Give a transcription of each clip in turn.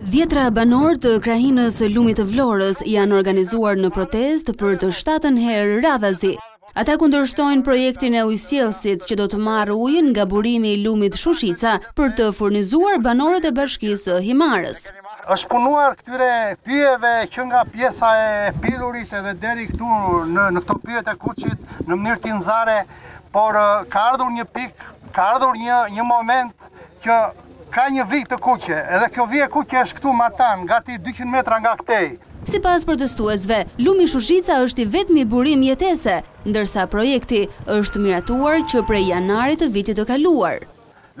Dhjetëra banorë të krahinës së lumit të Vlorës janë organizuar në protestë për të shtatën herë radhazi. Ata kundërshtojnë projektin e ujësjellësit që do të marrë ujin nga burimi i lumit Shushica për të furnizuar banorët e bashkisë së Himarës. Është punuar këtyre pyjeve që nga pjesa e Pilurit edhe deri këtu në në këto pyjet e Kuçit në mënyrë tinzare, por ka ardhur një pikë, ka ardhur një një moment që Ka një vijë të kuqe, edhe kjo vijë e kuqe është këtu matanë, gati dyqind metra nga këtej. Sipas protestuesve, lumi Shushica është i vetmi burim jetese, ndërsa projekti është miratuar që prej janarit të vitit të kaluar.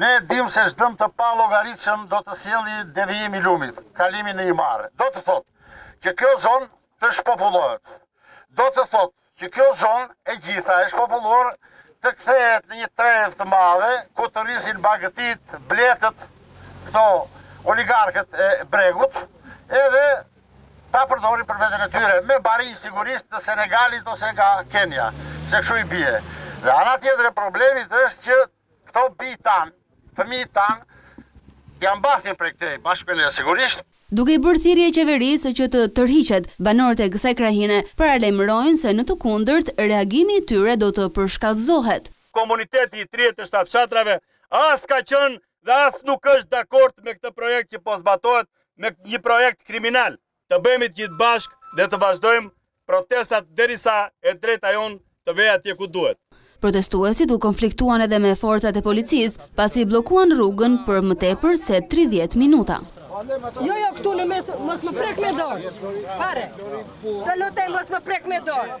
Ne e dimë se ç'dëm të pallogaritshëm do të sjellë devijimi i lumit, kalimi në Himarë. Do të thotë që kjo zonë të shpopullohet. Do të thotë që kjo zonë e gjitha e shpopulluar të kthehet në një trevë të madhe, ku të rrisin bagëtitë, bletët, këto oligarkët e bregut, edhe ta përdorin për veten e tyre, me barinj sigurisht të Senegalit ose nga Kenia, se kështu i bie. Dhe ana tjetër e problemit është që Këto bijtë tanë, fëmijët tanë, ia mbathin prej këtej bashkë me ne sigurisht. Duke i bërë thirrje qeverisë që të tërhiqet, banorët e kësaj krahine paralajmërojnë se në të kundërt reagimi i tyre do të përshkallëzohet. Komuniteti i tridhjetë e shtatë fshatrave as ka qenë dhe as nuk është dakord me këtë projekt që po zbatohet me një projekt kriminal. të bëhemi të gjithë bashkë dhe të vazhdojmë protestat derisa e drejta jonë të vejë atje ku duhet. Protestuesit u konfliktuan edhe me forcat e policisë, pasi bllokuan rrugën për më tepër se 30 minuta. Jo, jo, këtu në mes, mos më prek me dorë. Fare. Të lutem mos më prek me dorë.